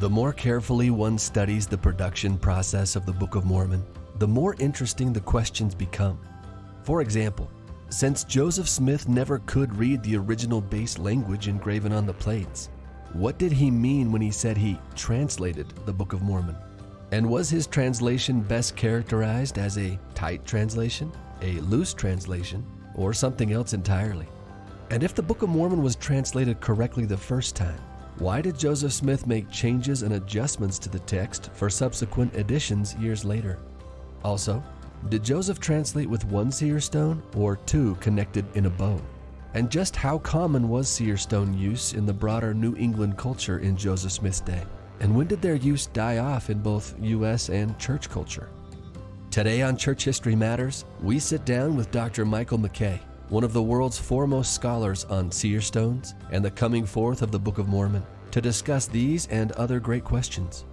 The more carefully one studies the production process of the Book of Mormon, the more interesting the questions become. For example, since Joseph Smith never could read the original base language engraven on the plates, what did he mean when he said he translated the Book of Mormon? And was his translation best characterized as a tight translation, a loose translation, or something else entirely? And if the Book of Mormon was translated correctly the first time, why did Joseph Smith make changes and adjustments to the text for subsequent editions years later? Also, did Joseph translate with one seer stone or two connected in a bow? And just how common was seer stone use in the broader New England culture in Joseph Smith's day? And when did their use die off in both U.S. and church culture? Today on Church History Matters, we sit down with Dr. Michael MacKay, one of the world's foremost scholars on seer stones and the coming forth of the Book of Mormon, to discuss these and other great questions.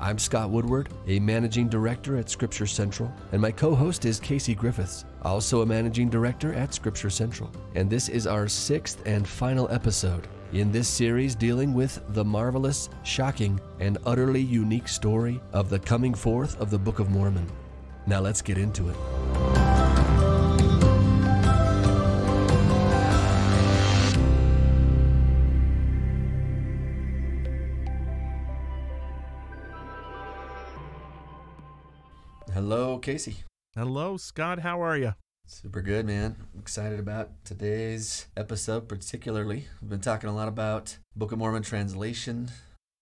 I'm Scott Woodward, a managing director at Scripture Central, and my co host is Casey Griffiths, also a managing director at Scripture Central. And this is our sixth and final episode in this series dealing with the marvelous, shocking, and utterly unique story of the coming forth of the Book of Mormon. Now let's get into it. Hello, Casey. Hello, Scott. How are you? Super good, man. I'm excited about today's episode, particularly. We've been talking a lot about Book of Mormon translation.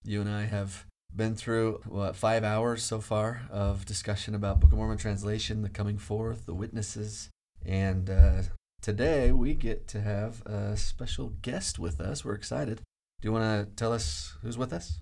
You and I have been through, what, five hours so far of discussion about Book of Mormon translation, the coming forth, the witnesses. And uh, today we get to have a special guest with us. We're excited. Do you want to tell us who's with us?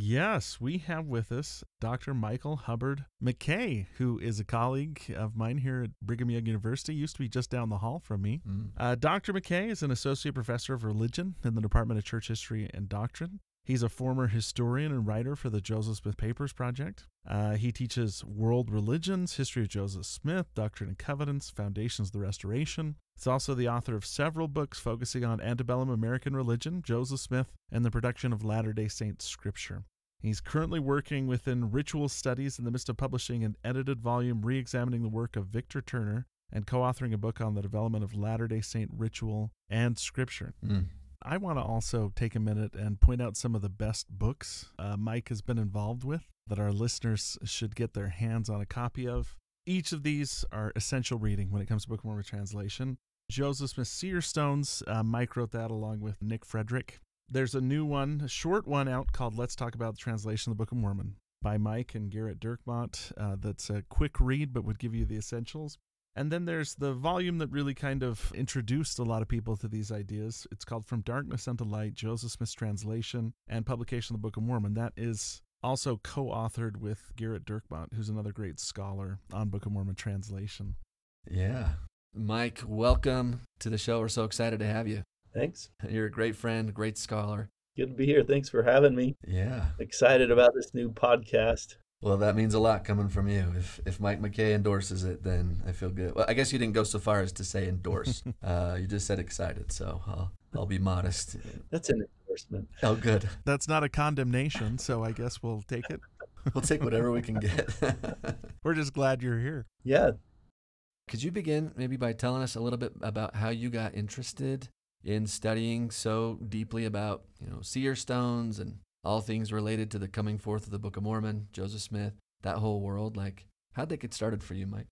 Yes, we have with us Dr. Michael Hubbard MacKay, who is a colleague of mine here at Brigham Young University, used to be just down the hall from me. Mm. Uh, Dr. MacKay is an associate professor of religion in the Department of Church History and Doctrine. He's a former historian and writer for the Joseph Smith Papers Project. Uh, he teaches world religions, history of Joseph Smith, Doctrine and Covenants, Foundations of the Restoration. He's also the author of several books focusing on antebellum American religion, Joseph Smith, and the production of Latter day Saint scripture. He's currently working within Ritual Studies in the midst of publishing an edited volume re examining the work of Victor Turner and co authoring a book on the development of Latter day Saint ritual and scripture. Mm. I want to also take a minute and point out some of the best books uh, Mike has been involved with that our listeners should get their hands on a copy of. Each of these are essential reading when it comes to Book of Mormon translation. Joseph Smith Seer Stones, uh, Mike wrote that along with Nick Frederick. There's a new one, a short one out called Let's Talk About the Translation of the Book of Mormon by Mike and Garrett Dirkmaat. Uh, that's a quick read, but would give you the essentials. And then there's the volume that really kind of introduced a lot of people to these ideas. It's called From Darkness Unto Light Joseph Smith's Translation and Publication of the Book of Mormon. That is also co authored with Garrett Dirkmaat, who's another great scholar on Book of Mormon translation. Yeah. Mike, welcome to the show. We're so excited to have you. Thanks. You're a great friend, great scholar. Good to be here. Thanks for having me. Yeah. Excited about this new podcast. Well, that means a lot coming from you. If if Mike MacKay endorses it, then I feel good. Well, I guess you didn't go so far as to say endorse. uh, you just said excited, so I'll I'll be modest. That's an endorsement. Oh, good. That's not a condemnation, so I guess we'll take it. we'll take whatever we can get. We're just glad you're here. Yeah. Could you begin maybe by telling us a little bit about how you got interested in studying so deeply about you know seer stones and all things related to the coming forth of the Book of Mormon, Joseph Smith, that whole world. Like, how'd that get started for you, Mike?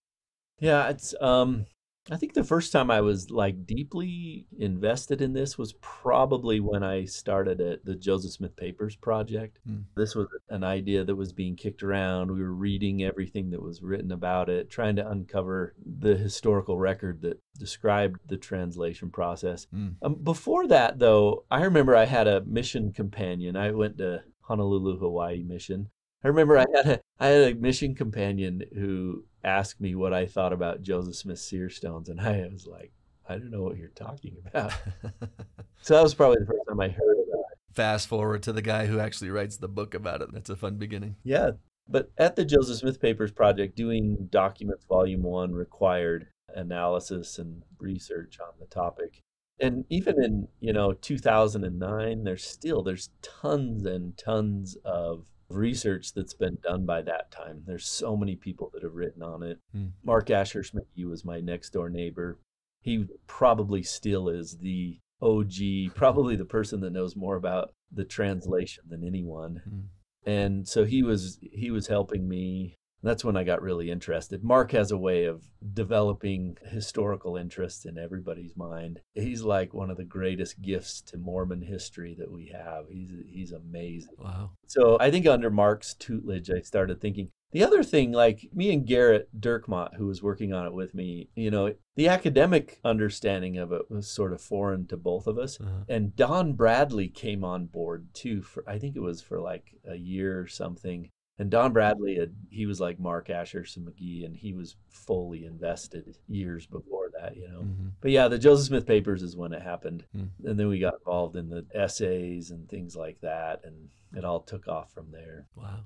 Yeah, it's um I think the first time I was like deeply invested in this was probably when I started at the Joseph Smith Papers project. Mm. This was an idea that was being kicked around. We were reading everything that was written about it, trying to uncover the historical record that described the translation process. Mm. Um, before that, though, I remember I had a mission companion. I went to Honolulu, Hawaii mission. I remember I had a I had a mission companion who asked me what I thought about Joseph Smith seer stones, and I was like, I don't know what you're talking about. so that was probably the first time I heard about it. Fast forward to the guy who actually writes the book about it. That's a fun beginning. Yeah. But at the Joseph Smith Papers Project, doing Documents Volume 1 required analysis and research on the topic. And even in, you know, 2009, there's still there's tons and tons of research that's been done by that time. There's so many people that have written on it. Hmm. Mark Ashurst McGee was my next door neighbor. He probably still is the OG, probably the person that knows more about the translation than anyone. Hmm. And so he was he was helping me. That's when I got really interested. Mark has a way of developing historical interest in everybody's mind. He's like one of the greatest gifts to Mormon history that we have. He's he's amazing. Wow. So I think under Mark's tutelage, I started thinking. The other thing, like me and Garrett Dirkmaat, who was working on it with me, you know, the academic understanding of it was sort of foreign to both of us. Uh-huh. And Don Bradley came on board too for I think it was for like a year or something. And Don Bradley had he was like Mark Ashurst McGee, and he was fully invested years before that, you know. Mhm. But yeah, the Joseph Smith papers is when it happened. Hmm. And then we got involved in the essays and things like that, and it all took off from there. Wow.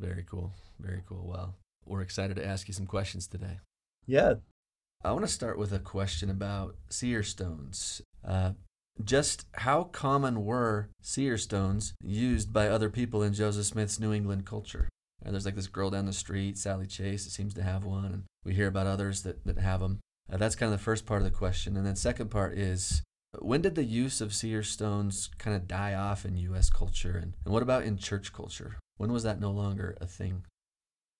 Very cool. Very cool. Well, we're excited to ask you some questions today. Yeah. I want to start with a question about seer stones. Uh, just how common were seer stones used by other people in Joseph Smith's New England culture? And there's like this girl down the street, Sally Chase, that seems to have one, and we hear about others that, that have them. Uh, that's kind of the first part of the question. And then second part is when did the use of seer stones kind of die off in U.S. culture? And, and what about in church culture? When was that no longer a thing?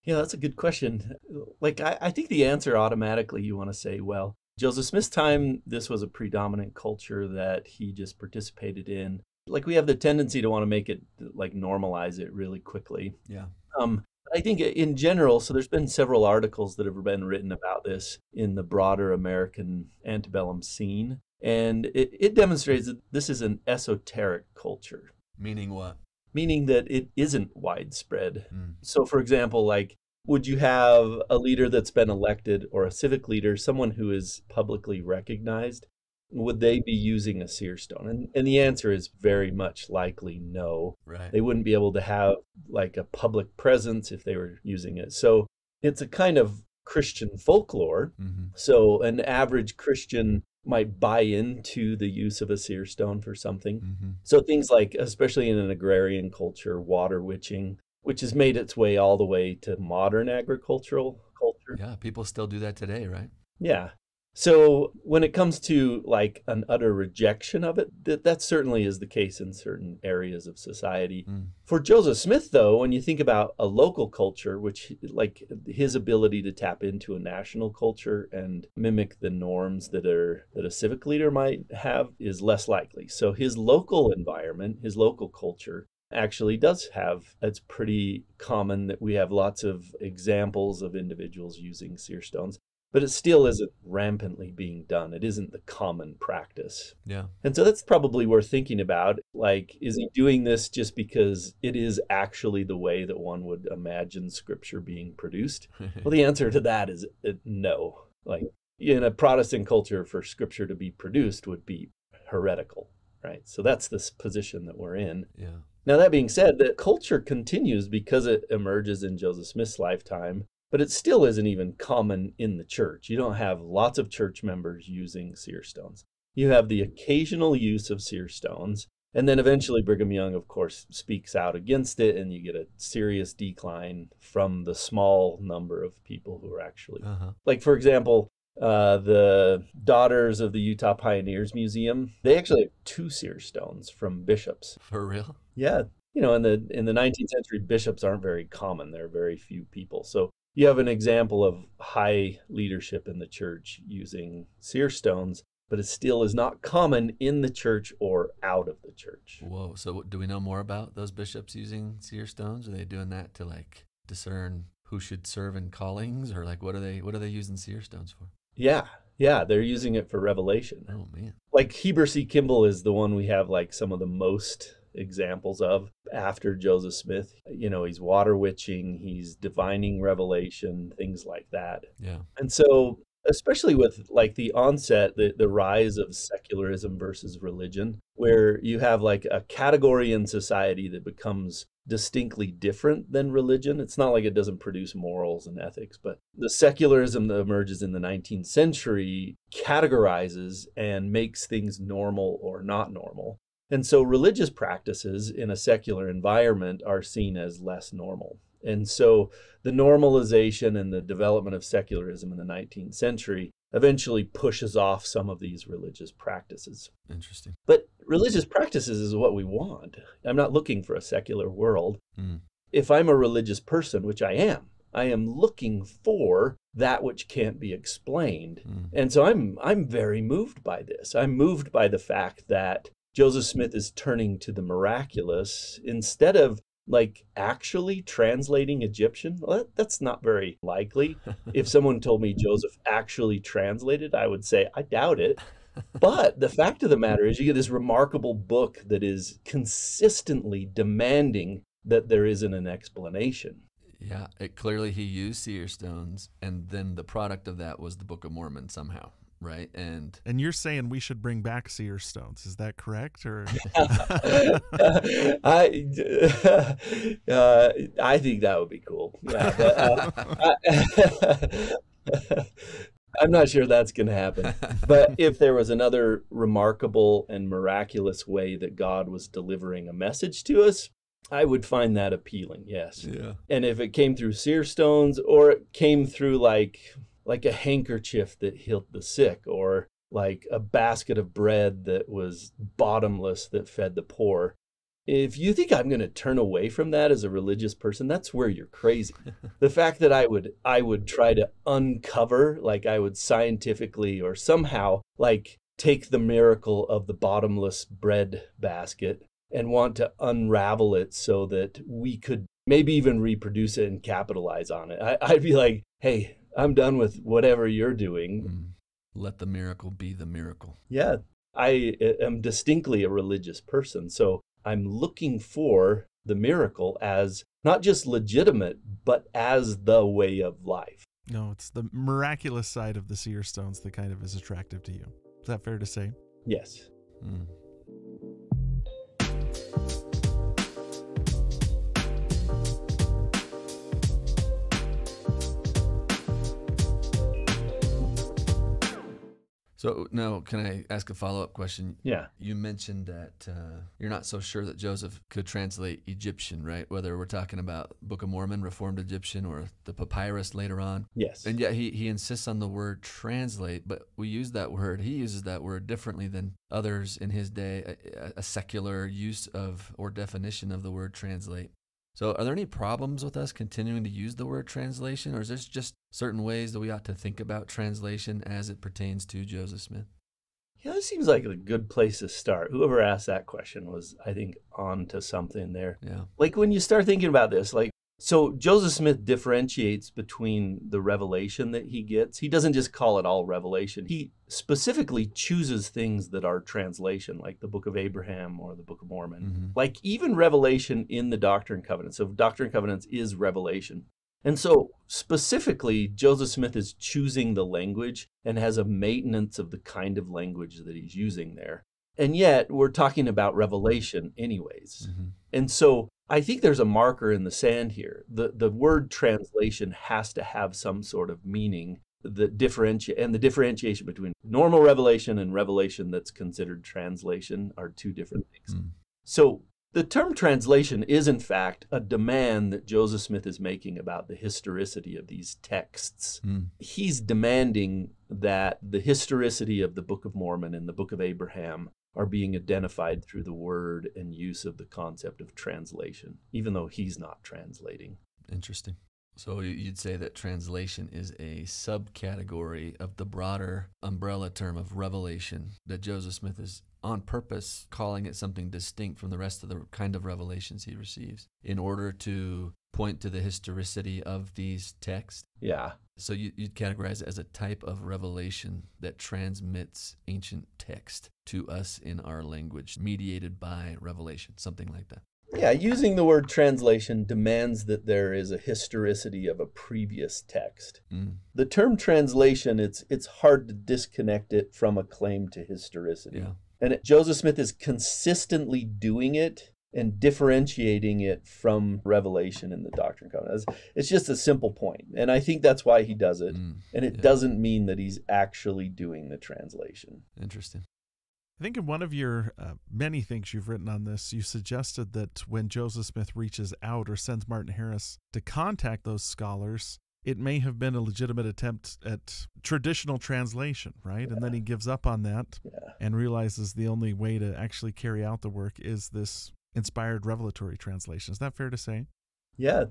Yeah, that's a good question. Like, I, I think the answer automatically you want to say, well, Joseph Smith's time, this was a predominant culture that he just participated in. Like, we have the tendency to want to make it, like, normalize it really quickly. Yeah. Um, I think in general, so there's been several articles that have been written about this in the broader American antebellum scene. And it, it demonstrates that this is an esoteric culture, Meaning what? meaning that it isn't widespread. Mm. So, for example, like, would you have a leader that's been elected or a civic leader, someone who is publicly recognized? Would they be using a seer stone? And, and the answer is very much likely no. Right. They wouldn't be able to have like a public presence if they were using it. So it's a kind of Christian folklore. mm-hmm. So an average Christian might buy into the use of a seer stone for something. Mm-hmm. So things like, especially in an agrarian culture, water witching, which has made its way all the way to modern agricultural culture. Yeah, people still do that today, right? Yeah. So when it comes to like an utter rejection of it, that, that certainly is the case in certain areas of society. Mm. For Joseph Smith, though, when you think about a local culture, which like his ability to tap into a national culture and mimic the norms that are that a civic leader might have is less likely. So his local environment, his local culture actually does have it's pretty common that we have lots of examples of individuals using seer stones but it still isn't rampantly being done it isn't the common practice Yeah. and so that's probably worth thinking about. Like, is he doing this just because it is actually the way that one would imagine scripture being produced? Well, the answer to that is uh, no. Like, in a Protestant culture, for scripture to be produced would be heretical, right? So that's this position that we're in. yeah. Now, that being said, the culture continues because it emerges in Joseph Smith's lifetime, but it still isn't even common in the church. You don't have lots of church members using seer stones. You have the occasional use of seer stones, and then eventually Brigham Young, of course, speaks out against it, and you get a serious decline from the small number of people who are actually. Uh huh. Like, for example, uh, the Daughters of the Utah Pioneers Museum, they actually have two seer stones from bishops. For real? Yeah, you know, in the in the 19th century, bishops aren't very common. There are very few people. So you have an example of high leadership in the church using seer stones, but it still is not common in the church or out of the church. Whoa. So, do we know more about those bishops using seer stones? Are they doing that to like discern who should serve in callings, or like what are they what are they using seer stones for? Yeah, yeah, they're using it for revelation. Oh man. Like Heber C. Kimball is the one we have like some of the most examples of after Joseph Smith. You know, he's water witching, he's divining revelation, things like that. Yeah. And so, especially with like the onset, the, the rise of secularism versus religion, where you have like a category in society that becomes distinctly different than religion. It's not like it doesn't produce morals and ethics, but the secularism that emerges in the 19th century categorizes and makes things normal or not normal. And so religious practices in a secular environment are seen as less normal. And so the normalization and the development of secularism in the 19th century eventually pushes off some of these religious practices. Interesting. But religious practices is what we want. I'm not looking for a secular world. Mm. If I'm a religious person, which I am, I am looking for that which can't be explained. Mm. And so I'm I'm very moved by this. I'm moved by the fact that Joseph Smith is turning to the miraculous instead of like actually translating Egyptian. Well, that, that's not very likely. if someone told me Joseph actually translated, I would say I doubt it. But the fact of the matter is, you get this remarkable book that is consistently demanding that there isn't an explanation. Yeah, it clearly he used seer stones, and then the product of that was the Book of Mormon somehow, right? And And you're saying we should bring back seer stones. Is that correct? Or I, uh, I think that would be cool. Yeah, but, uh, I'm not sure that's going to happen. But if there was another remarkable and miraculous way that God was delivering a message to us, I would find that appealing. Yes. yeah, And if it came through seer stones or it came through like like a handkerchief that healed the sick or like a basket of bread that was bottomless that fed the poor. If you think I'm going to turn away from that as a religious person, that's where you're crazy. the fact that I would I would try to uncover like I would scientifically or somehow like take the miracle of the bottomless bread basket and want to unravel it so that we could maybe even reproduce it and capitalize on it. I, I'd be like, hey, I'm done with whatever you're doing. Mm. let the miracle be the miracle. Yeah, I am distinctly a religious person. So I'm looking for the miracle as not just legitimate, but as the way of life. no, it's the miraculous side of the seer stones that kind of is attractive to you. Is that fair to say? Yes. Mm. So now, can I ask a follow-up question? Yeah. You mentioned that uh, you're not so sure that Joseph could translate Egyptian, right? Whether we're talking about Book of Mormon, Reformed Egyptian, or the papyrus later on. Yes. And yet he, he insists on the word translate, but we use that word, he uses that word differently than others in his day, a, a secular use of or definition of the word translate. So are there any problems with us continuing to use the word translation, or is there just certain ways that we ought to think about translation as it pertains to Joseph Smith? Yeah, this seems like a good place to start. Whoever asked that question was, I think, on to something there. Yeah. Like when you start thinking about this, like, so Joseph Smith differentiates between the revelation that he gets. He doesn't just call it all revelation. He specifically chooses things that are translation, like the Book of Abraham or the Book of Mormon. Mhm. Like even revelation in the Doctrine and Covenants. So Doctrine and Covenants is revelation. And so specifically, Joseph Smith is choosing the language and has a maintenance of the kind of language that he's using there. And yet we're talking about revelation anyways. Mhm. And so I think there's a marker in the sand here. The the word translation has to have some sort of meaning that differentiate and the differentiation between normal revelation and revelation that's considered translation are two different things. Mm. So the term translation is in fact a demand that Joseph Smith is making about the historicity of these texts. Mm. He's demanding that the historicity of the Book of Mormon and the Book of Abraham are being identified through the word and use of the concept of translation, even though he's not translating. Interesting. So you- you'd say that translation is a subcategory of the broader umbrella term of revelation, that Joseph Smith is on purpose calling it something distinct from the rest of the kind of revelations he receives in order to point to the historicity of these texts. Yeah. So you, you'd categorize it as a type of revelation that transmits ancient text to us in our language, mediated by revelation, something like that. Yeah, using the word translation demands that there is a historicity of a previous text. Mm. The term translation, it's it's hard to disconnect it from a claim to historicity. Yeah. And Joseph Smith is consistently doing it and differentiating it from revelation in the Doctrine and Covenants. It's just a simple point, and I think that's why he does it. Mm, and it yeah. doesn't mean that he's actually doing the translation. Interesting. I think in one of your uh, many things you've written on this, you suggested that when Joseph Smith reaches out or sends Martin Harris to contact those scholars, it may have been a legitimate attempt at traditional translation, right? Yeah. And then he gives up on that yeah. and realizes the only way to actually carry out the work is this inspired revelatory translation. Is that fair to say? Yeah.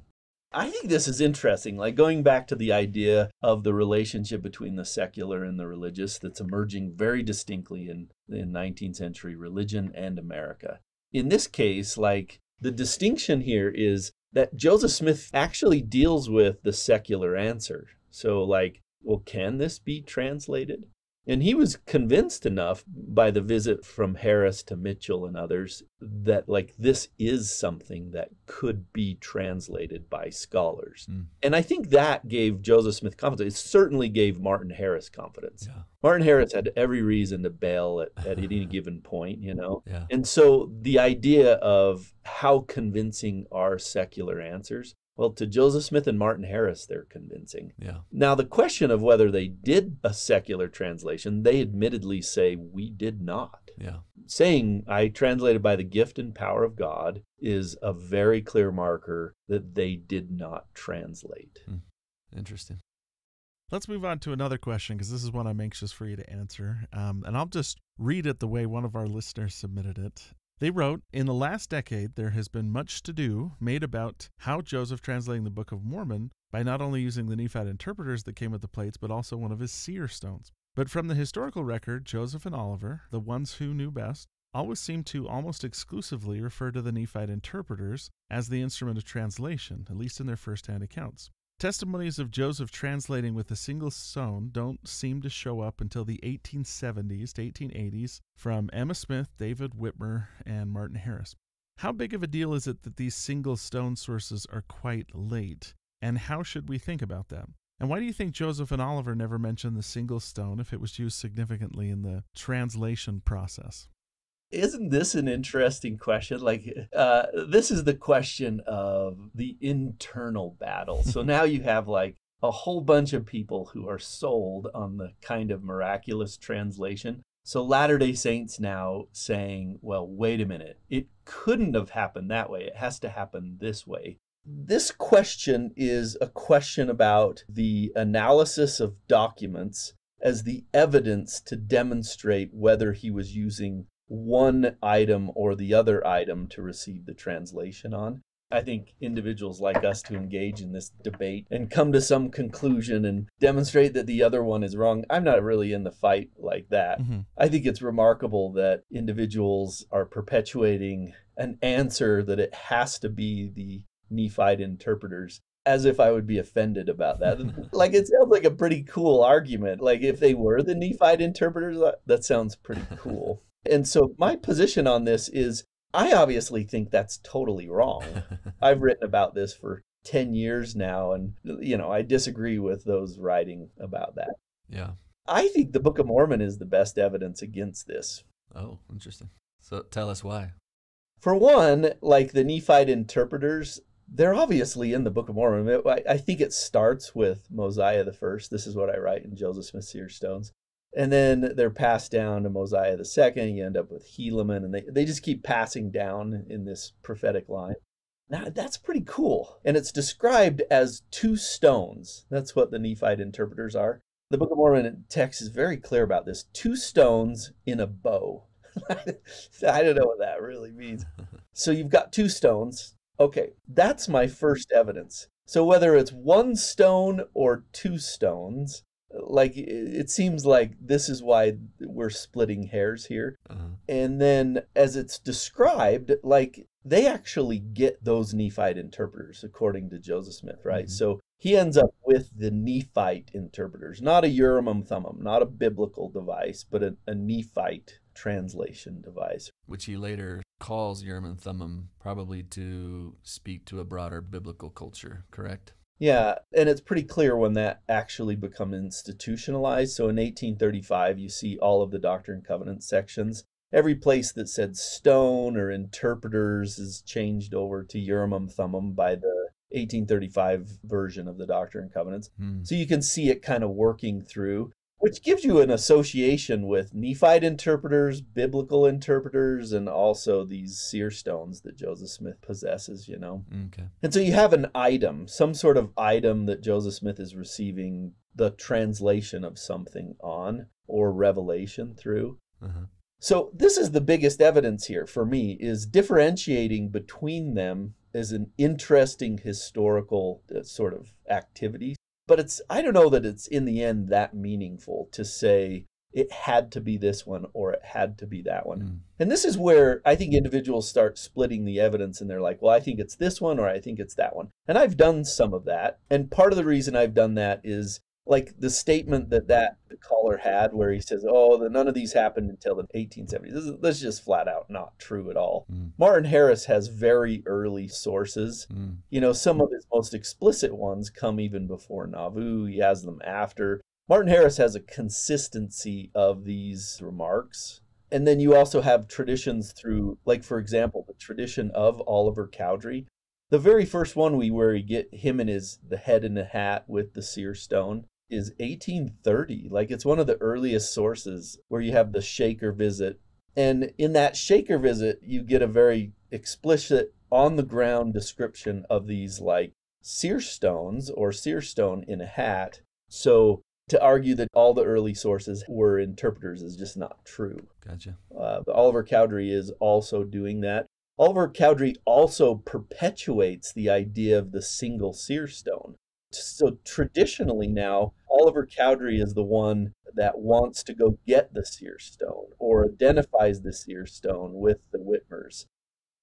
I think this is interesting. Like going back to the idea of the relationship between the secular and the religious that's emerging very distinctly in, in 19th century religion and America. In this case, like the distinction here is that Joseph Smith actually deals with the secular answer. So, like, well, can this be translated? And he was convinced enough by the visit from Harris to Mitchill and others that, like, this is something that could be translated by scholars. Mm. And I think that gave Joseph Smith confidence. It certainly gave Martin Harris confidence. Yeah. Martin Harris had every reason to bail at, at any given point, you know? Yeah. And so the idea of how convincing are secular answers well, to Joseph Smith and Martin Harris, they're convincing. Yeah. Now, the question of whether they did a secular translation, they admittedly say we did not. Yeah. Saying I translated by the gift and power of God is a very clear marker that they did not translate. Hmm. Interesting. Let's move on to another question because this is one I'm anxious for you to answer. Um, and I'll just read it the way one of our listeners submitted it. They wrote In the last decade, there has been much to do made about how Joseph translating the Book of Mormon by not only using the Nephite interpreters that came with the plates, but also one of his seer stones. But from the historical record, Joseph and Oliver, the ones who knew best, always seem to almost exclusively refer to the Nephite interpreters as the instrument of translation, at least in their first hand accounts. Testimonies of Joseph translating with a single stone don't seem to show up until the 1870s to 1880s from Emma Smith, David Whitmer, and Martin Harris. How big of a deal is it that these single stone sources are quite late? And how should we think about that? And why do you think Joseph and Oliver never mentioned the single stone if it was used significantly in the translation process? Isn't this an interesting question? Like, uh, this is the question of the internal battle. So now you have like a whole bunch of people who are sold on the kind of miraculous translation. So Latter day Saints now saying, well, wait a minute, it couldn't have happened that way. It has to happen this way. This question is a question about the analysis of documents as the evidence to demonstrate whether he was using one item or the other item to receive the translation on. I think individuals like us to engage in this debate and come to some conclusion and demonstrate that the other one is wrong. I'm not really in the fight like that. Mm-hmm. I think it's remarkable that individuals are perpetuating an answer that it has to be the Nephite interpreters as if I would be offended about that. like it sounds like a pretty cool argument. Like if they were the Nephite interpreters, that sounds pretty cool. And so my position on this is I obviously think that's totally wrong. I've written about this for 10 years now and you know, I disagree with those writing about that. Yeah. I think the Book of Mormon is the best evidence against this. Oh, interesting. So tell us why. For one, like the Nephite interpreters, they're obviously in the Book of Mormon. I think it starts with Mosiah the First. This is what I write in Joseph Smith Seer Stones and then they're passed down to Mosiah the second. You end up with Helaman, and they, they just keep passing down in this prophetic line. Now that's pretty cool. And it's described as two stones. That's what the Nephite interpreters are. The Book of Mormon text is very clear about this. Two stones in a bow. I don't know what that really means. So you've got two stones. Okay, that's my first evidence. So whether it's one stone or two stones, like it seems like this is why we're splitting hairs here uh-huh. and then as it's described like they actually get those nephite interpreters according to joseph smith right mm-hmm. so he ends up with the nephite interpreters not a urim and thummim not a biblical device but a, a nephite translation device which he later calls urim and thummim probably to speak to a broader biblical culture correct yeah, and it's pretty clear when that actually become institutionalized. So in 1835, you see all of the Doctrine and Covenant sections every place that said stone or interpreters is changed over to Urim and Thummim by the 1835 version of the Doctrine and Covenants. Hmm. So you can see it kind of working through which gives you an association with Nephite interpreters, biblical interpreters, and also these seer stones that Joseph Smith possesses, you know. Okay. And so you have an item, some sort of item that Joseph Smith is receiving the translation of something on or revelation through. Uh-huh. So this is the biggest evidence here for me is differentiating between them is an interesting historical uh, sort of activity but it's I don't know that it's in the end that meaningful to say it had to be this one or it had to be that one. Mm. And this is where I think individuals start splitting the evidence and they're like, well, I think it's this one or I think it's that one. And I've done some of that. And part of the reason I've done that is like the statement that that caller had where he says oh the, none of these happened until the 1870s this is, this is just flat out not true at all. Mm. martin harris has very early sources. Mm. you know some of his most explicit ones come even before nauvoo. He has them after. Martin harris has a consistency of these remarks. And then you also have traditions through like for example the tradition of oliver cowdery the very first one we where we get him and his the head in the hat with the seer stone is 1830. Like it's one of the earliest sources where you have the Shaker visit. And in that Shaker visit, you get a very explicit on the ground description of these like seer stones or seer stone in a hat. So to argue that all the early sources were interpreters is just not true. Gotcha. Uh, Oliver Cowdery is also doing that. Oliver Cowdery also perpetuates the idea of the single seer stone. So traditionally now, Oliver Cowdery is the one that wants to go get the seer stone or identifies the seer stone with the Whitmers.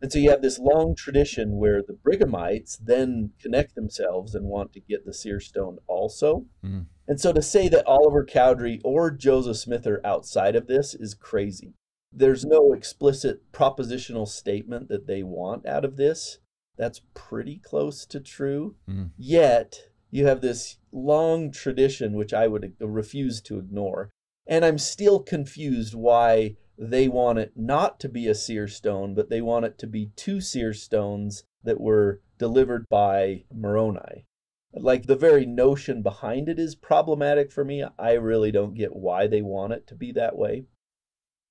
And so you have this long tradition where the Brighamites then connect themselves and want to get the seer stone also. Mm. And so to say that Oliver Cowdery or Joseph Smith are outside of this is crazy. There's no explicit propositional statement that they want out of this. That's pretty close to true. Mm. Yet you have this long tradition, which I would refuse to ignore. And I'm still confused why they want it not to be a seer stone, but they want it to be two seer stones that were delivered by Moroni. Like the very notion behind it is problematic for me. I really don't get why they want it to be that way.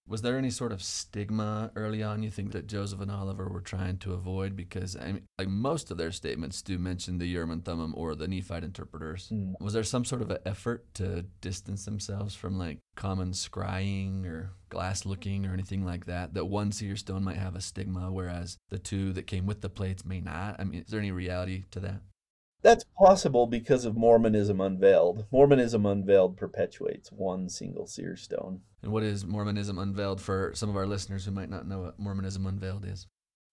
Was there any sort of stigma early on you think that Joseph and Oliver were trying to avoid? Because I mean, like most of their statements do mention the Urim and Thummim or the Nephite interpreters. Mm. Was there some sort of an effort to distance themselves from like common scrying or glass looking or anything like that? That one seer stone might have a stigma, whereas the two that came with the plates may not? I mean, is there any reality to that? That's possible because of Mormonism Unveiled. Mormonism Unveiled perpetuates one single seer stone. And what is Mormonism Unveiled for some of our listeners who might not know what Mormonism Unveiled is?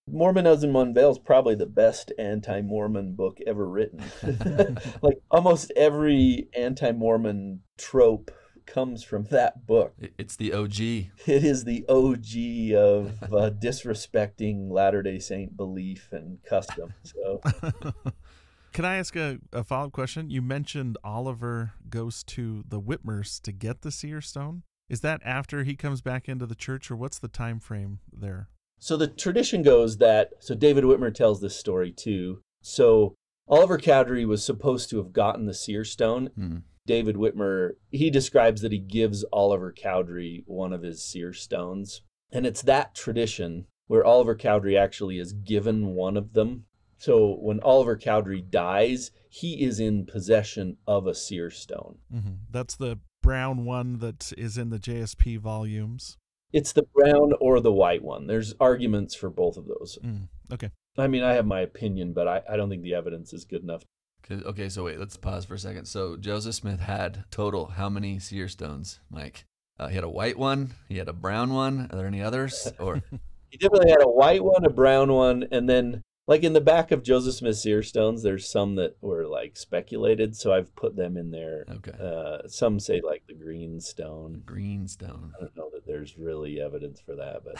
Mormonism Unveiled is probably the best anti Mormon book ever written. like almost every anti Mormon trope comes from that book. It's the OG. It is the OG of uh, disrespecting Latter day Saint belief and custom. So. Can I ask a, a follow up question? You mentioned Oliver goes to the Whitmers to get the seer stone. Is that after he comes back into the church, or what's the time frame there? So the tradition goes that so David Whitmer tells this story too. So Oliver Cowdery was supposed to have gotten the seer stone. Mm. David Whitmer he describes that he gives Oliver Cowdery one of his seer stones, and it's that tradition where Oliver Cowdery actually is given one of them so when Oliver Cowdery dies, he is in possession of a seer stone. Mm-hmm. That's the brown one that is in the JSP volumes. It's the brown or the white one. There's arguments for both of those. Mm, okay. I mean, I have my opinion, but I, I don't think the evidence is good enough. Okay, so wait, let's pause for a second. So Joseph Smith had total how many seer stones, Mike? Uh, he had a white one. He had a brown one. Are there any others? Or he definitely had a white one, a brown one, and then like in the back of Joseph Smith's seer stones, there's some that were like speculated, so I've put them in there. Okay. Uh, some say like the green stone. Green stone. I don't know that there's really evidence for that, but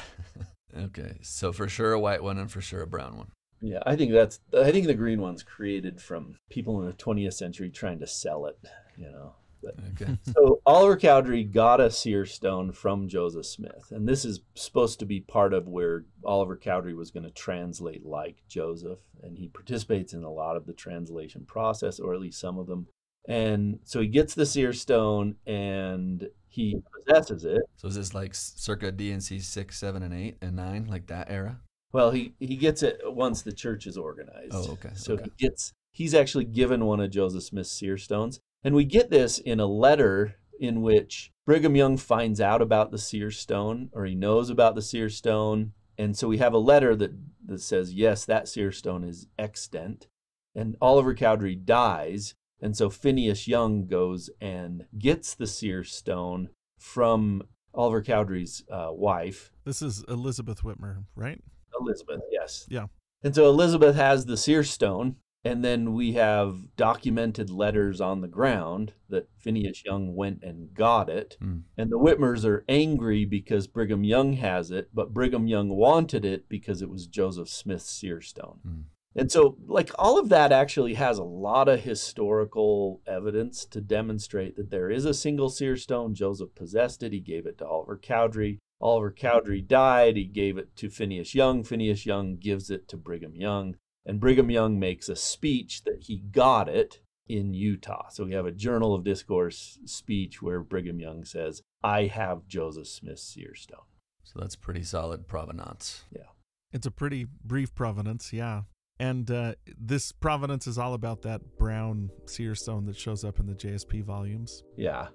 okay. So for sure a white one and for sure a brown one. Yeah, I think that's. I think the green one's created from people in the 20th century trying to sell it. You know. But, okay. so Oliver Cowdery got a seer stone from Joseph Smith, and this is supposed to be part of where Oliver Cowdery was going to translate like Joseph, and he participates in a lot of the translation process, or at least some of them. And so he gets the seer stone and he possesses it. So is this like circa D&C six, seven, and eight and nine, like that era? Well, he he gets it once the church is organized. Oh, okay. So okay. he gets he's actually given one of Joseph Smith's seer stones, and we get this in a letter in which Brigham Young finds out about the seer stone, or he knows about the seer stone, and so we have a letter that that says yes, that seer stone is extant, and Oliver Cowdery dies, and so Phineas Young goes and gets the seer stone from Oliver Cowdery's uh, wife. This is Elizabeth Whitmer, right? Elizabeth, yes. Yeah. And so Elizabeth has the seer stone, and then we have documented letters on the ground that Phineas Young went and got it. Mm. And the Whitmers are angry because Brigham Young has it, but Brigham Young wanted it because it was Joseph Smith's seer stone. Mm. And so, like, all of that actually has a lot of historical evidence to demonstrate that there is a single seer stone. Joseph possessed it, he gave it to Oliver Cowdery. Oliver Cowdery died, he gave it to Phineas Young. Phineas Young gives it to Brigham Young. And Brigham Young makes a speech that he got it in Utah. So we have a Journal of Discourse speech where Brigham Young says, I have Joseph Smith's seer stone. So that's pretty solid provenance. Yeah. It's a pretty brief provenance, yeah. And uh, this provenance is all about that brown seer stone that shows up in the JSP volumes. Yeah.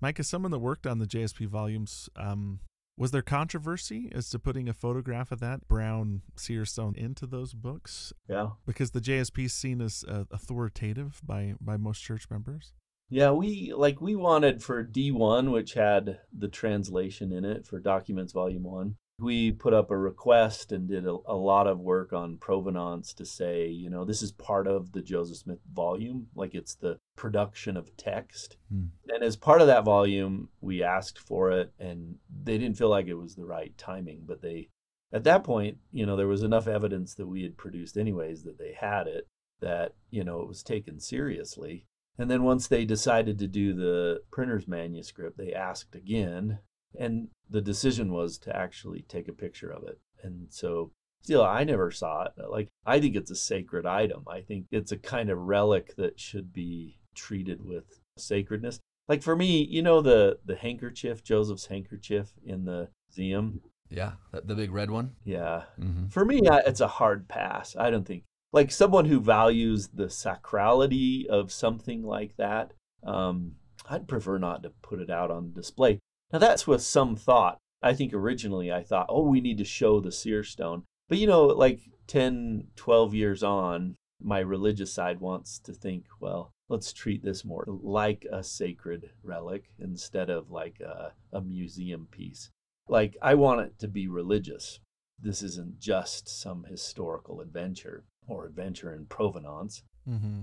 Mike, as someone that worked on the JSP volumes, um, was there controversy as to putting a photograph of that brown seer stone into those books? Yeah. Because the JSP is seen as uh, authoritative by by most church members. Yeah, we like we wanted for D1, which had the translation in it for Documents Volume 1. We put up a request and did a, a, lot of work on provenance to say, you know, this is part of the Joseph Smith volume, like it's the production of text. Hmm. And as part of that volume, we asked for it and they didn't feel like it was the right timing, but they at that point, you know, there was enough evidence that we had produced anyways that they had it that, you know, it was taken seriously. And then once they decided to do the printer's manuscript, they asked again and the decision was to actually take a picture of it. And so, still, I never saw it. Like, I think it's a sacred item. I think it's a kind of relic that should be treated with sacredness. Like for me, you know the the handkerchief, Joseph's handkerchief in the museum. Yeah, the big red one. Yeah. Mm-hmm. For me, it's a hard pass. I don't think like someone who values the sacrality of something like that. Um, I'd prefer not to put it out on display. Now, that's with some thought. I think originally I thought, oh, we need to show the seer stone. But, you know, like 10, 12 years on, my religious side wants to think, well, let's treat this more like a sacred relic instead of like a, a museum piece. Like, I want it to be religious. This isn't just some historical adventure or adventure in provenance. Mm-hmm.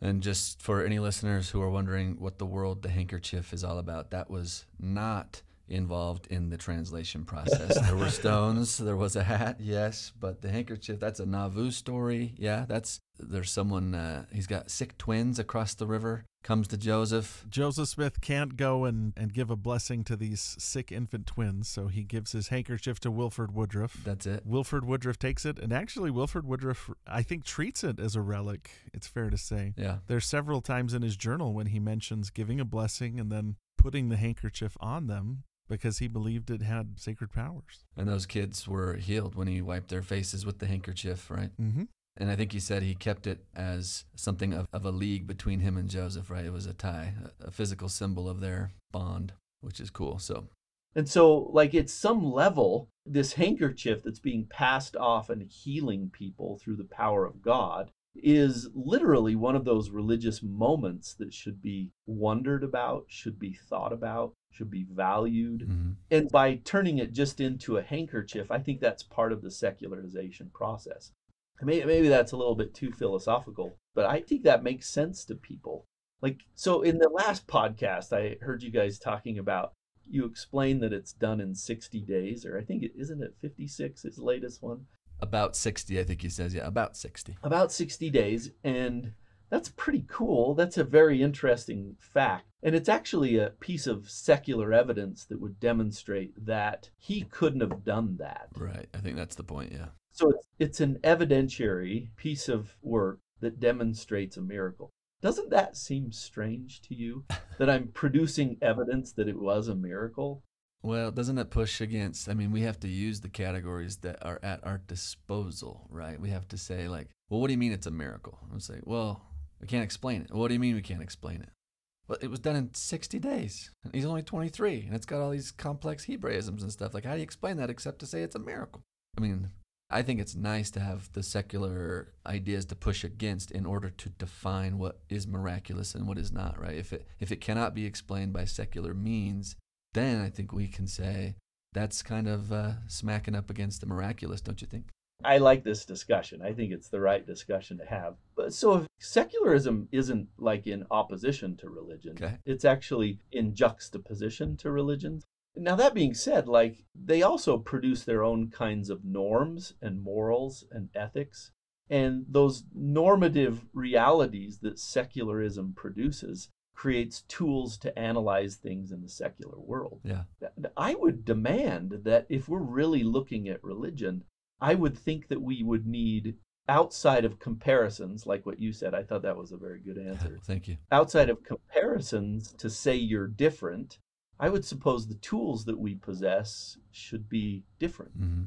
And just for any listeners who are wondering what the world the handkerchief is all about, that was not involved in the translation process. there were stones, there was a hat, yes, but the handkerchief, that's a Nauvoo story. Yeah, that's there's someone uh, he's got sick twins across the river comes to Joseph. Joseph Smith can't go and, and give a blessing to these sick infant twins, so he gives his handkerchief to Wilford Woodruff. That's it. Wilford Woodruff takes it, and actually, Wilford Woodruff, I think, treats it as a relic, it's fair to say. Yeah. There's several times in his journal when he mentions giving a blessing and then putting the handkerchief on them because he believed it had sacred powers. And those kids were healed when he wiped their faces with the handkerchief, right? Mm-hmm. And I think he said he kept it as something of, of a league between him and Joseph, right? It was a tie, a, a physical symbol of their bond, which is cool. So, and so, like, at some level, this handkerchief that's being passed off and healing people through the power of God is literally one of those religious moments that should be wondered about, should be thought about, should be valued. mm-hmm. And by turning it just into a handkerchief, I think that's part of the secularization process. Maybe, maybe that's a little bit too philosophical, but I think that makes sense to people. Like, so in the last podcast, I heard you guys talking about you explain that it's done in 60 days, or I think it isn't it 56, his latest one? About 60, I think he says. Yeah, about 60. About 60 days. And that's pretty cool. That's a very interesting fact. And it's actually a piece of secular evidence that would demonstrate that he couldn't have done that. Right. I think that's the point. Yeah. So it's, it's an evidentiary piece of work that demonstrates a miracle. Doesn't that seem strange to you that I'm producing evidence that it was a miracle? Well, doesn't it push against? I mean, we have to use the categories that are at our disposal, right? We have to say, like, well, what do you mean it's a miracle? And say, well, we can't explain it. What do you mean we can't explain it? Well, it was done in 60 days. And he's only 23, and it's got all these complex Hebraisms and stuff. Like, how do you explain that except to say it's a miracle? I mean, I think it's nice to have the secular ideas to push against in order to define what is miraculous and what is not, right? If it if it cannot be explained by secular means, then I think we can say that's kind of uh, smacking up against the miraculous, don't you think? I like this discussion. I think it's the right discussion to have. But so if secularism isn't like in opposition to religion, okay. it's actually in juxtaposition to religion. Now, that being said, like they also produce their own kinds of norms and morals and ethics. And those normative realities that secularism produces creates tools to analyze things in the secular world. Yeah. I would demand that if we're really looking at religion, I would think that we would need outside of comparisons, like what you said. I thought that was a very good answer. Thank you. Outside of comparisons to say you're different, I would suppose the tools that we possess should be different. Mm-hmm.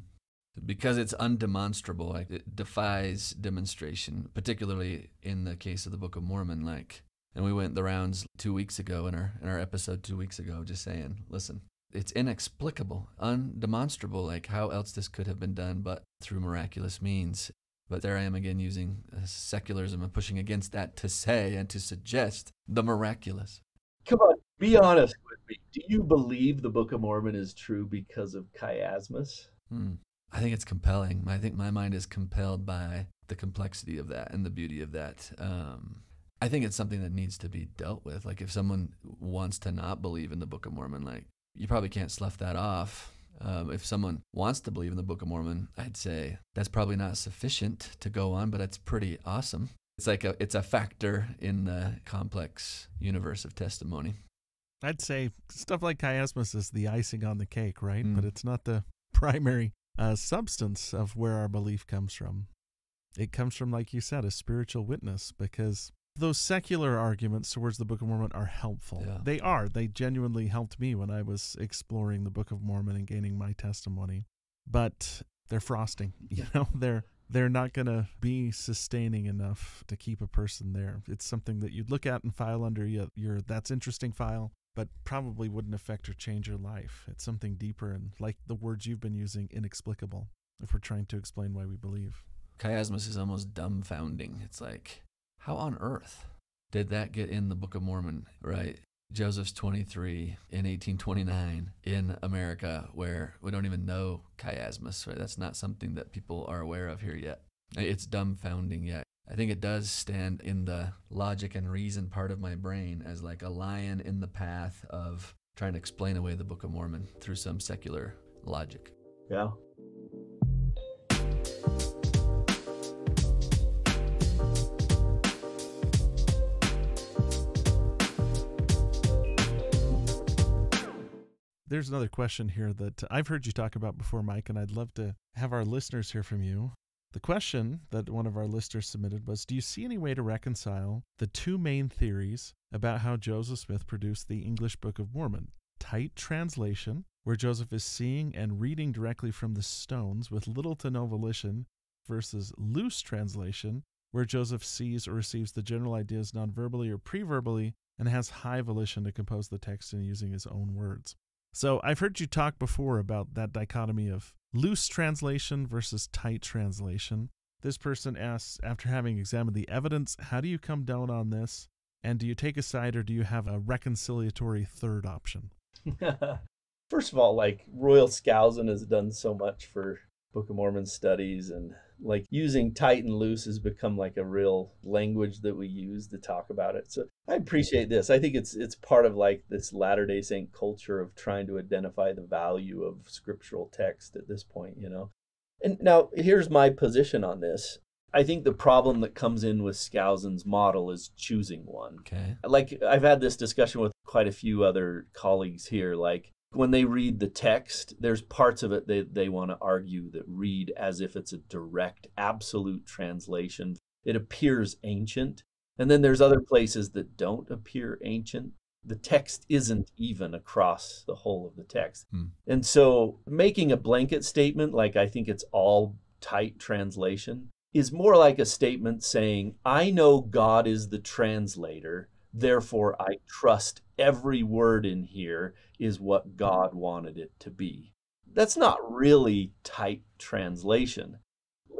Because it's undemonstrable, like it defies demonstration, particularly in the case of the Book of Mormon. Like, and we went the rounds two weeks ago in our in our episode two weeks ago, just saying, listen, it's inexplicable, undemonstrable. Like how else this could have been done, but through miraculous means. But there I am again using secularism and pushing against that to say and to suggest the miraculous. Come on, be honest with me. Do you believe the Book of Mormon is true because of chiasmus? Hmm. I think it's compelling. I think my mind is compelled by the complexity of that and the beauty of that. Um, I think it's something that needs to be dealt with. Like if someone wants to not believe in the Book of Mormon, like you probably can't slough that off. Um, if someone wants to believe in the Book of Mormon, I'd say that's probably not sufficient to go on, but it's pretty awesome. It's like a it's a factor in the complex universe of testimony. I'd say stuff like chiasmus is the icing on the cake, right? Mm. But it's not the primary uh, substance of where our belief comes from. It comes from, like you said, a spiritual witness because those secular arguments towards the Book of Mormon are helpful. Yeah. They are. They genuinely helped me when I was exploring the Book of Mormon and gaining my testimony. But they're frosting. You know, they're they're not going to be sustaining enough to keep a person there. It's something that you'd look at and file under your, your that's interesting file, but probably wouldn't affect or change your life. It's something deeper and like the words you've been using, inexplicable, if we're trying to explain why we believe. Chiasmus is almost dumbfounding. It's like, how on earth did that get in the Book of Mormon, right? Joseph's 23 in 1829 in America, where we don't even know chiasmus, right? That's not something that people are aware of here yet. It's dumbfounding yet. I think it does stand in the logic and reason part of my brain as like a lion in the path of trying to explain away the Book of Mormon through some secular logic. Yeah. There's another question here that I've heard you talk about before, Mike, and I'd love to have our listeners hear from you. The question that one of our listeners submitted was Do you see any way to reconcile the two main theories about how Joseph Smith produced the English Book of Mormon? Tight translation, where Joseph is seeing and reading directly from the stones with little to no volition, versus loose translation, where Joseph sees or receives the general ideas nonverbally or preverbally and has high volition to compose the text in using his own words. So I've heard you talk before about that dichotomy of loose translation versus tight translation. This person asks, after having examined the evidence, how do you come down on this? And do you take a side or do you have a reconciliatory third option? First of all, like Royal Skousen has done so much for Book of Mormon studies and like using tight and loose has become like a real language that we use to talk about it. So I appreciate this. I think it's it's part of like this Latter-day Saint culture of trying to identify the value of scriptural text at this point, you know. And now here's my position on this. I think the problem that comes in with Skousen's model is choosing one. Okay. Like I've had this discussion with quite a few other colleagues here. Like when they read the text, there's parts of it that they want to argue that read as if it's a direct, absolute translation. It appears ancient. And then there's other places that don't appear ancient. The text isn't even across the whole of the text. Hmm. And so making a blanket statement, like I think it's all tight translation, is more like a statement saying, I know God is the translator, therefore I trust every word in here is what God wanted it to be. That's not really tight translation.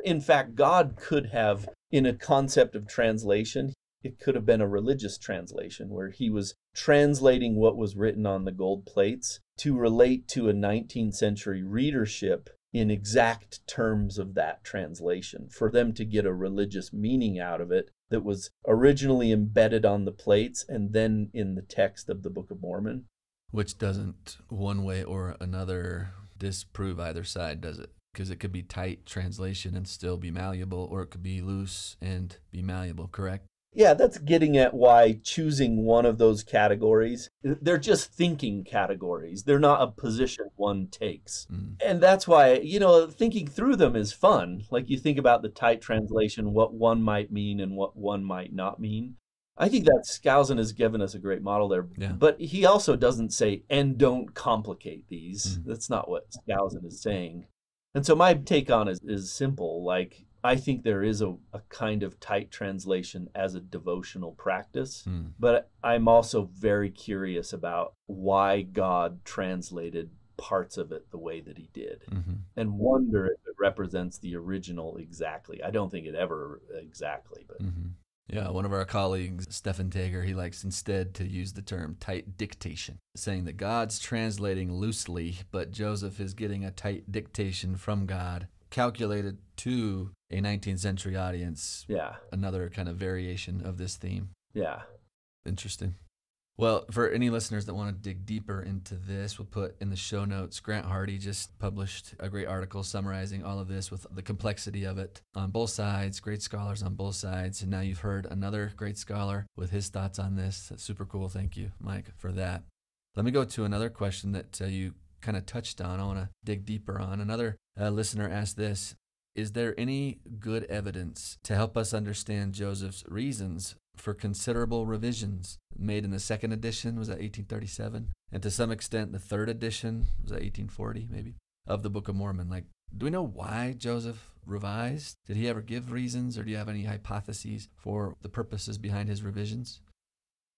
In fact, God could have, in a concept of translation, it could have been a religious translation where he was translating what was written on the gold plates to relate to a 19th century readership in exact terms of that translation for them to get a religious meaning out of it that was originally embedded on the plates and then in the text of the Book of Mormon. Which doesn't one way or another disprove either side, does it? Because it could be tight translation and still be malleable, or it could be loose and be malleable, correct? Yeah, that's getting at why choosing one of those categories, they're just thinking categories. They're not a position one takes. Mm. And that's why, you know, thinking through them is fun. Like you think about the tight translation, what one might mean and what one might not mean. I think that Skousen has given us a great model there. Yeah. But he also doesn't say, and don't complicate these. Mm. That's not what Skousen is saying. And so my take on it is simple. Like, I think there is a, a kind of tight translation as a devotional practice, Mm. but I'm also very curious about why God translated parts of it the way that he did hmm and wonder if it represents the original exactly. I don't think it ever exactly, but hmm Yeah, one of our colleagues, Stephan Taeger, he likes instead to use the term tight dictation, saying that God's translating loosely, but Joseph is getting a tight dictation from God, calculated to a 19th century audience. yeah, Another kind of variation of this theme. yeah. Interesting. Well, for any listeners that want to dig deeper into this, we'll put in the show notes. Grant Hardy just published a great article summarizing all of this with the complexity of it on both sides, great scholars on both sides. And now you've heard another great scholar with his thoughts on this. That's super cool. Thank you, Mike, for that. Let me go to another question that uh, you kind of touched on. I want to dig deeper on. Another uh, listener asked this Is there any good evidence to help us understand Joseph's reasons for considerable revisions made in the second edition was that 1837 and to some extent the third edition was that 1840 maybe of the book of mormon like do we know why joseph revised did he ever give reasons or do you have any hypotheses for the purposes behind his revisions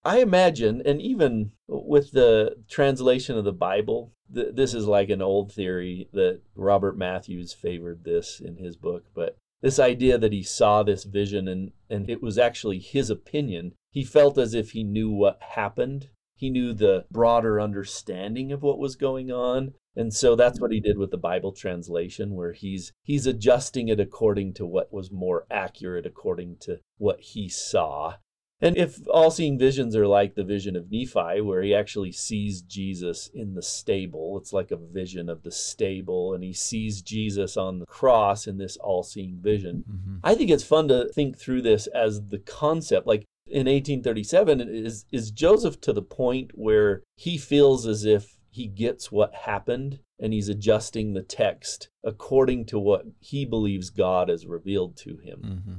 I imagine, and even with the translation of the Bible, th- this is like an old theory that Robert Matthews favored this in his book, but this idea that he saw this vision and, and it was actually his opinion. He felt as if he knew what happened. He knew the broader understanding of what was going on. And so that's what he did with the Bible translation, where he's he's adjusting it according to what was more accurate, according to what he saw. And if all seeing visions are like the vision of Nephi, where he actually sees Jesus in the stable, it's like a vision of the stable, and he sees Jesus on the cross in this all seeing vision. mm-hmm. I think it's fun to think through this as the concept. Like in 1837, is, is Joseph to the point where he feels as if he gets what happened and he's adjusting the text according to what he believes God has revealed to him? Mm-hmm.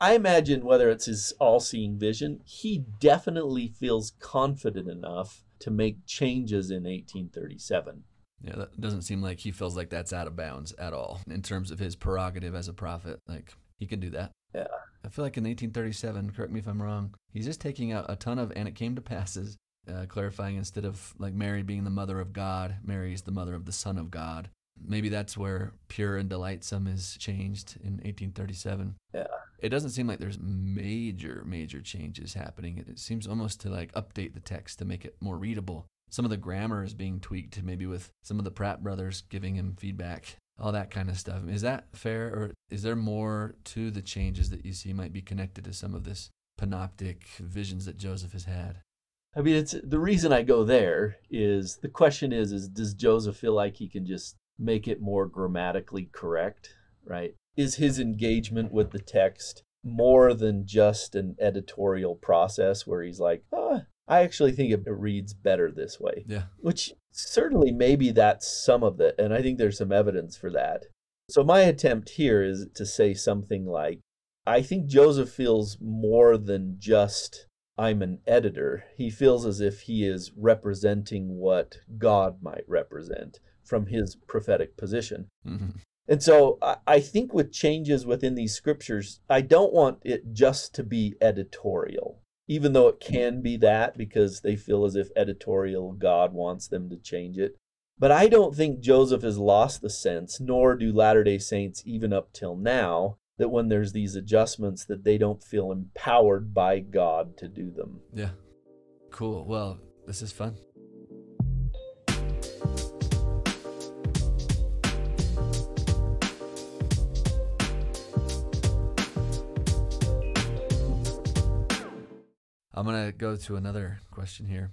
I imagine whether it's his all seeing vision, he definitely feels confident enough to make changes in 1837. yeah that doesn't seem like he feels like that's out of bounds at all in terms of his prerogative as a prophet like he can do that Yeah. I feel like in 1837, correct me if I'm wrong, he's just taking out a ton of, and it came to passes, uh, clarifying instead of like Mary being the mother of God, Mary is the mother of the Son of God. Maybe that's where pure and delightsome is changed in 1837. Yeah. It doesn't seem like there's major, major changes happening. It, it seems almost to like update the text to make it more readable. Some of the grammar is being tweaked, maybe with some of the Pratt brothers giving him feedback all that kind of stuff. Is that fair, or is there more to the changes that you see might be connected to some of this panoptic visions that Joseph has had? I mean, it's the reason I go there is the question is is does Joseph feel like he can just make it more grammatically correct, right? Is his engagement with the text more than just an editorial process where he's like, oh, I actually think it reads better this way. Yeah. Which certainly maybe that's some of it. And I think there's some evidence for that. So my attempt here is to say something like, I think Joseph feels more than just I'm an editor. He feels as if he is representing what God might represent from his prophetic position. Mm-hmm. And so I, I think with changes within these scriptures, I don't want it just to be editorial, even though it can be that because they feel as if editorial God wants them to change it. But I don't think Joseph has lost the sense, nor do Latter day Saints even up till now, that when there's these adjustments that they don't feel empowered by God to do them. Yeah. Cool. Well, this is fun. I'm going to go to another question here.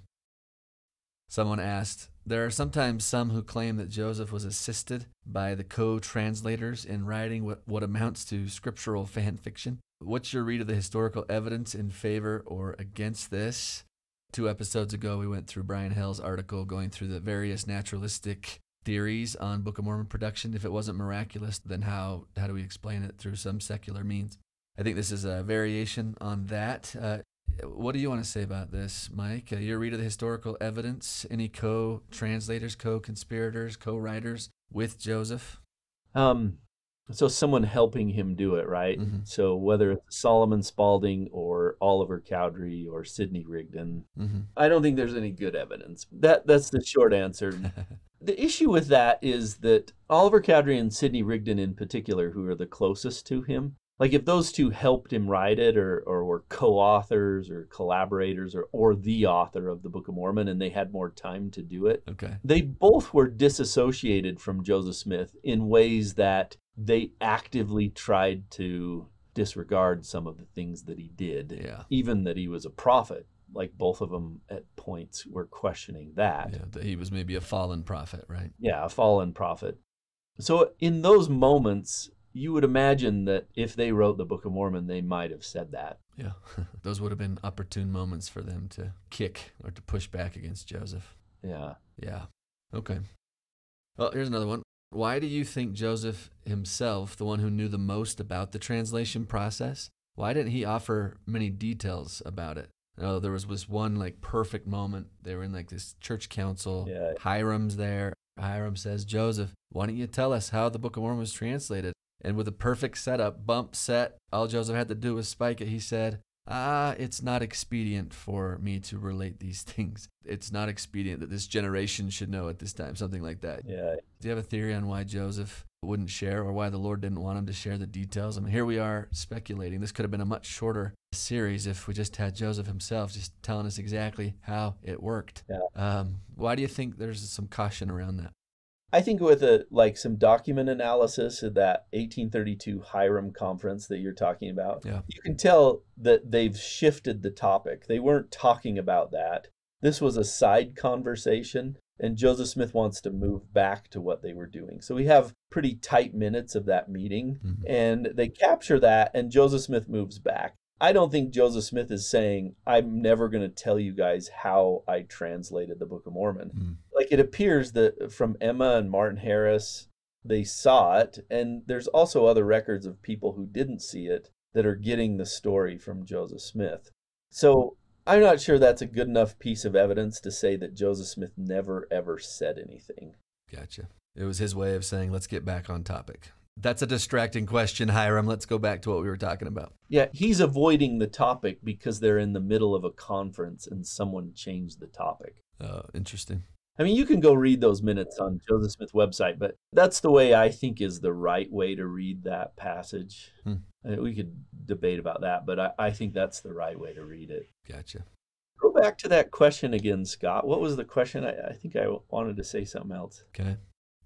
Someone asked, There are sometimes some who claim that Joseph was assisted by the co translators in writing what, what amounts to scriptural fan fiction. What's your read of the historical evidence in favor or against this? Two episodes ago, we went through Brian Hales' article going through the various naturalistic theories on Book of Mormon production. If it wasn't miraculous, then how, how do we explain it through some secular means? I think this is a variation on that. Uh, what do you want to say about this, Mike? Uh, your read of the historical evidence, any co translators, co conspirators, co writers with Joseph? Um, so someone helping him do it, right? Mm-hmm. So whether it's Solomon Spaulding or Oliver Cowdery or Sidney Rigdon, mm-hmm. I don't think there's any good evidence. That that's the short answer. the issue with that is that Oliver Cowdery and Sidney Rigdon in particular, who are the closest to him, like if those two helped him write it or, or were co-authors or collaborators or, or the author of the book of mormon and they had more time to do it okay. they both were disassociated from joseph smith in ways that they actively tried to disregard some of the things that he did yeah. even that he was a prophet. Like both of them at points were questioning that. Yeah that he was maybe a fallen prophet right? Yeah a fallen prophet. So in those moments you would imagine that if they wrote the Book of Mormon, they might have said that. Yeah, those would have been opportune moments for them to kick or to push back against Joseph. Yeah. Yeah. Okay. Well, here's another one. Why do you think Joseph himself, the one who knew the most about the translation process, why didn't he offer many details about it? Oh, there was this one like perfect moment. They were in like this church council. Yeah. Hyrum's there. Hyrum says, Joseph, why don't you tell us how the Book of Mormon was translated? And with a perfect setup, bump set, all Joseph had to do was spike it. He said, Ah, it's not expedient for me to relate these things. It's not expedient that this generation should know at this time, something like that. Yeah. Do you have a theory on why Joseph wouldn't share or why the Lord didn't want him to share the details? I mean, here we are speculating. This could have been a much shorter series if we just had Joseph himself just telling us exactly how it worked. Yeah. Um, why do you think there's some caution around that? I think with a like some document analysis of that 1832 Hiram conference that you're talking about, yeah. you can tell that they've shifted the topic. They weren't talking about that. This was a side conversation, and Joseph Smith wants to move back to what they were doing. So we have pretty tight minutes of that meeting, mm-hmm. and they capture that, and Joseph Smith moves back. I don't think Joseph Smith is saying, I'm never going to tell you guys how I translated the Book of Mormon. Mm. Like it appears that from Emma and Martin Harris, they saw it. And there's also other records of people who didn't see it that are getting the story from Joseph Smith. So I'm not sure that's a good enough piece of evidence to say that Joseph Smith never, ever said anything. Gotcha. It was his way of saying, let's get back on topic. That's a distracting question, Hyrum. Let's go back to what we were talking about. Yeah, he's avoiding the topic because they're in the middle of a conference and someone changed the topic. Oh, interesting. I mean, you can go read those minutes on Joseph Smith's website, but that's the way I think is the right way to read that passage. Hmm. we could debate about that, but I, I think that's the right way to read it. Gotcha. Go back to that question again, Scott. What was the question? I, I think I wanted to say something else. Okay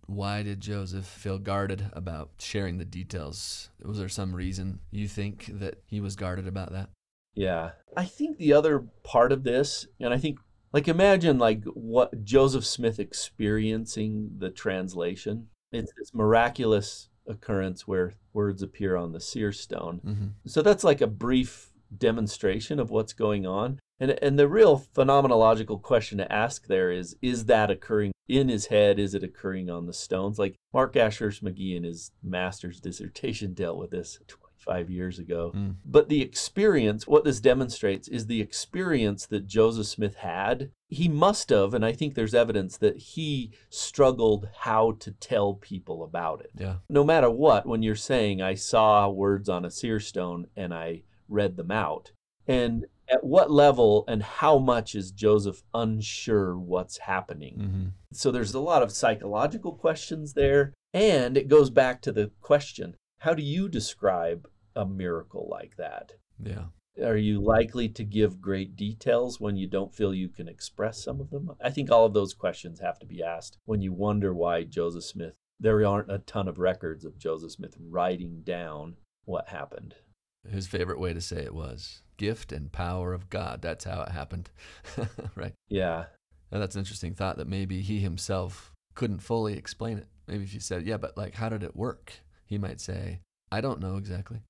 Why did Joseph feel guarded about sharing the details? Was there some reason you think that he was guarded about that? Yeah. I think the other part of this, and I think like imagine like what Joseph Smith experiencing the translation. It's this miraculous occurrence where words appear on the seer stone. Mm-hmm. So that's like a brief demonstration of what's going on. And, and the real phenomenological question to ask there is is that occurring in his head? Is it occurring on the stones? Like Mark Ashurst McGee in his master's dissertation dealt with this 25 years ago. Mm. But the experience, what this demonstrates is the experience that Joseph Smith had. He must have, and I think there's evidence that he struggled how to tell people about it. Yeah. No matter what, when you're saying, I saw words on a seer stone and I read them out. And at what level and how much is Joseph unsure what's happening? Mm-hmm. So there's a lot of psychological questions there. And it goes back to the question how do you describe a miracle like that? Yeah. Are you likely to give great details when you don't feel you can express some of them? I think all of those questions have to be asked when you wonder why Joseph Smith, there aren't a ton of records of Joseph Smith writing down what happened. His favorite way to say it was gift and power of God. That's how it happened. right? Yeah. And that's an interesting thought that maybe he himself couldn't fully explain it. Maybe if you said, yeah, but like, how did it work? He might say, I don't know exactly.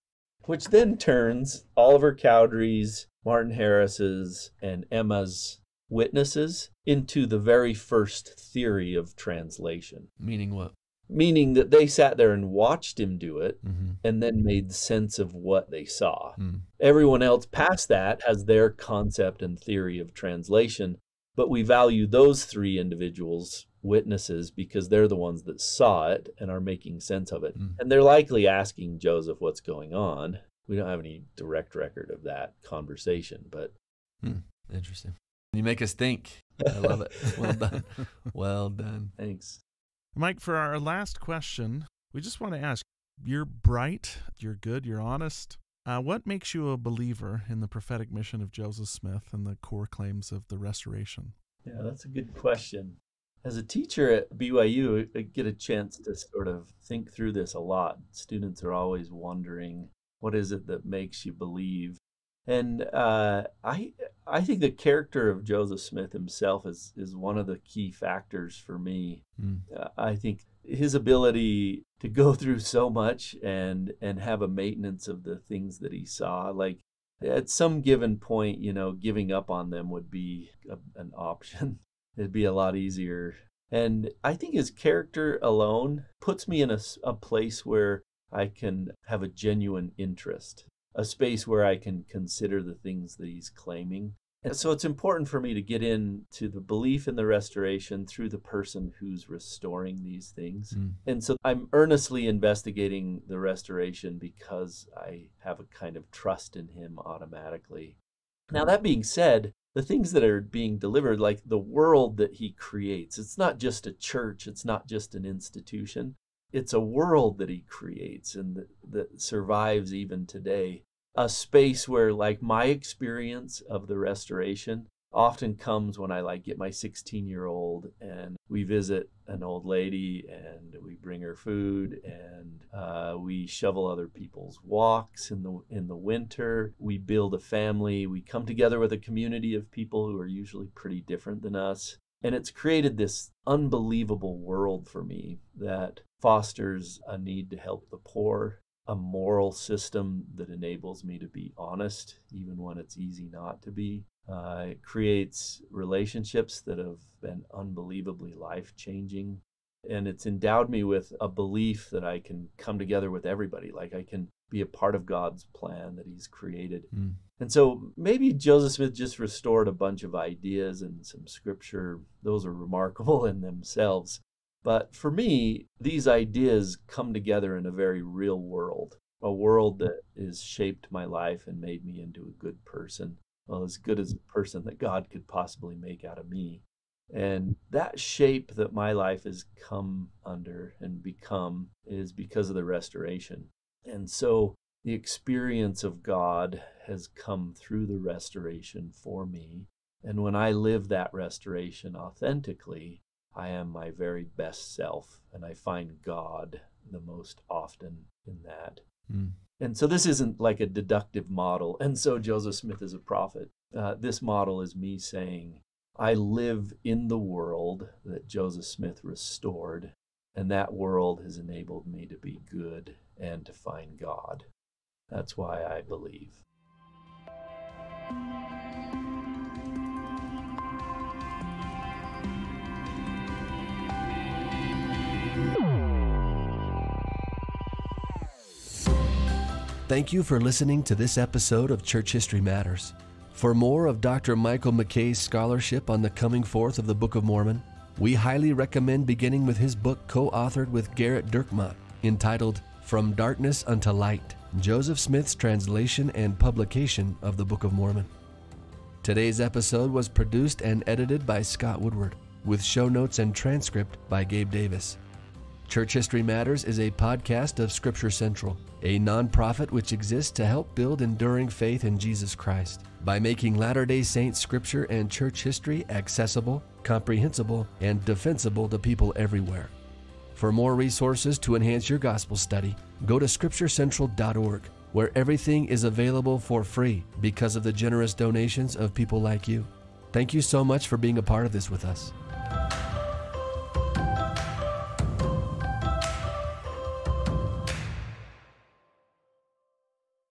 Which then turns Oliver Cowdery's, Martin Harris's, and Emma's witnesses into the very first theory of translation. Meaning what? Meaning that they sat there and watched him do it mm-hmm. and then made sense of what they saw. Mm. Everyone else past that has their concept and theory of translation, but we value those three individuals witnesses because they're the ones that saw it and are making sense of it. Mm. And they're likely asking Joseph what's going on. We don't have any direct record of that conversation, but mm. interesting. You make us think. I love it. Well done. Well done. Thanks. Mike, for our last question, we just want to ask you're bright, you're good, you're honest. Uh, what makes you a believer in the prophetic mission of Joseph Smith and the core claims of the restoration? Yeah, that's a good question. As a teacher at BYU, I get a chance to sort of think through this a lot. Students are always wondering, what is it that makes you believe? And uh, I I think the character of Joseph Smith himself is is one of the key factors for me. Mm. Uh, I think his ability to go through so much and and have a maintenance of the things that he saw, like at some given point, you know, giving up on them would be a, an option. It'd be a lot easier. And I think his character alone puts me in a, a place where I can have a genuine interest a space where I can consider the things that he's claiming. And so it's important for me to get into the belief in the restoration through the person who's restoring these things. Mm. And so I'm earnestly investigating the restoration because I have a kind of trust in him automatically. Now, that being said, the things that are being delivered, like the world that he creates, it's not just a church, it's not just an institution, it's a world that he creates and that, that survives even today a space where like my experience of the restoration often comes when I like get my 16 year old and we visit an old lady and we bring her food and uh, we shovel other people's walks in the in the winter. We build a family. We come together with a community of people who are usually pretty different than us. And it's created this unbelievable world for me that fosters a need to help the poor a moral system that enables me to be honest, even when it's easy not to be. Uh, it creates relationships that have been unbelievably life changing. And it's endowed me with a belief that I can come together with everybody, like I can be a part of God's plan that He's created. Mm. And so maybe Joseph Smith just restored a bunch of ideas and some scripture. Those are remarkable in themselves. But for me, these ideas come together in a very real world, a world that has shaped my life and made me into a good person. Well, as good as a person that God could possibly make out of me. And that shape that my life has come under and become is because of the restoration. And so the experience of God has come through the restoration for me. And when I live that restoration authentically, I am my very best self, and I find God the most often in that. Mm. And so this isn't like a deductive model. And so Joseph Smith is a prophet. Uh, this model is me saying, I live in the world that Joseph Smith restored, and that world has enabled me to be good and to find God. That's why I believe. Thank you for listening to this episode of Church History Matters. For more of Dr. Michael MacKay's scholarship on the coming forth of the Book of Mormon, we highly recommend beginning with his book co authored with Gerrit Dirkmaat entitled From Darkness Unto Light Joseph Smith's translation and publication of the Book of Mormon. Today's episode was produced and edited by Scott Woodward, with show notes and transcript by Gabe Davis. Church History Matters is a podcast of Scripture Central, a nonprofit which exists to help build enduring faith in Jesus Christ by making Latter day Saints scripture and church history accessible, comprehensible, and defensible to people everywhere. For more resources to enhance your gospel study, go to scripturecentral.org, where everything is available for free because of the generous donations of people like you. Thank you so much for being a part of this with us.